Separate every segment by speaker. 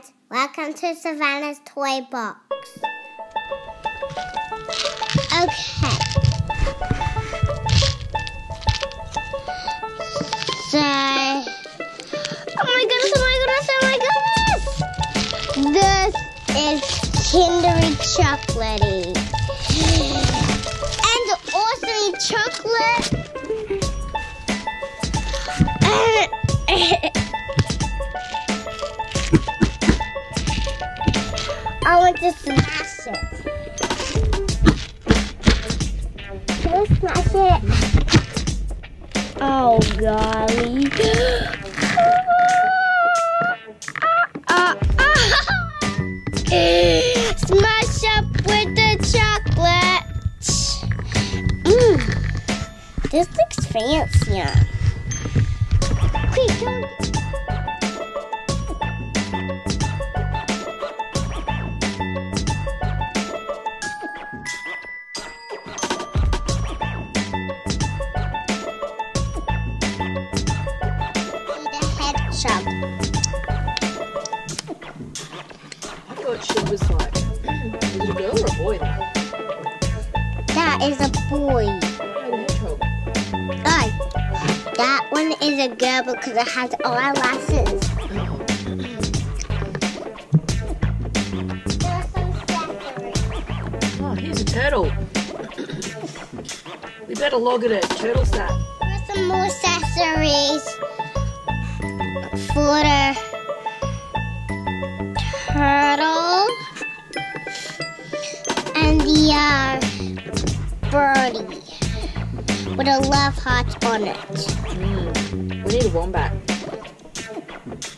Speaker 1: friends. Welcome to Savannah's Toy Box. Okay. So, oh my goodness, oh my goodness, oh my goodness! This is Kindery Chocolatey. And awesome chocolate. I want to smash it. Can I smash it? Oh, golly. Smash up with the chocolate. Mmm. This looks fancy. Quick, hedgehog.
Speaker 2: I thought she was like, was it a girl or a boy? Like,
Speaker 1: That is a boy.
Speaker 2: oh.
Speaker 1: That one is a girl because it has eyelashes.
Speaker 2: Oh, here's a turtle. we better log it at TurtleSAT.
Speaker 1: There's some more accessories the turtle and the uh, birdie with a love heart on it.
Speaker 2: Mm. We need a wombat.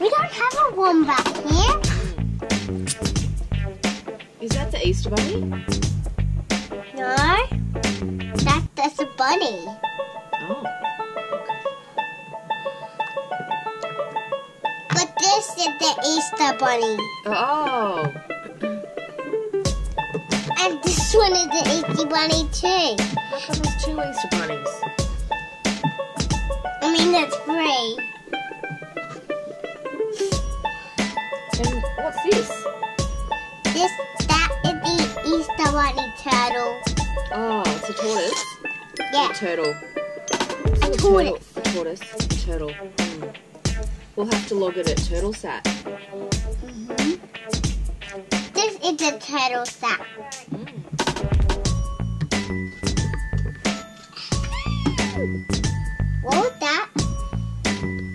Speaker 1: We don't have a wombat here.
Speaker 2: Is that the Easter Bunny?
Speaker 1: No, that's that's a bunny. Is the Easter bunny,
Speaker 2: Oh.
Speaker 1: and this one is the Easter bunny too.
Speaker 2: How come there's two Easter bunnies?
Speaker 1: I mean, that's three.
Speaker 2: And what's this?
Speaker 1: This that is the Easter bunny turtle.
Speaker 2: Oh, it's a tortoise.
Speaker 1: Yeah,
Speaker 2: A turtle. It's a
Speaker 1: tortoise.
Speaker 2: A tortoise. A turtle. Mm. We'll have to log it at TurtleSAT. Mm-hmm.
Speaker 1: this is a turtle sack. Mm. What was that?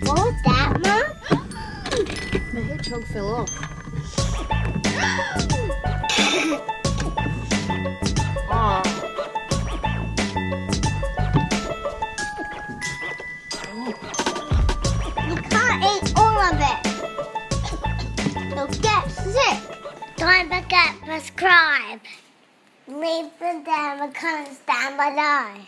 Speaker 1: What was that, Mom?
Speaker 2: The hedgehog fell off. Oh.
Speaker 1: Sick. Don't forget to subscribe. Leave the damn comments down below.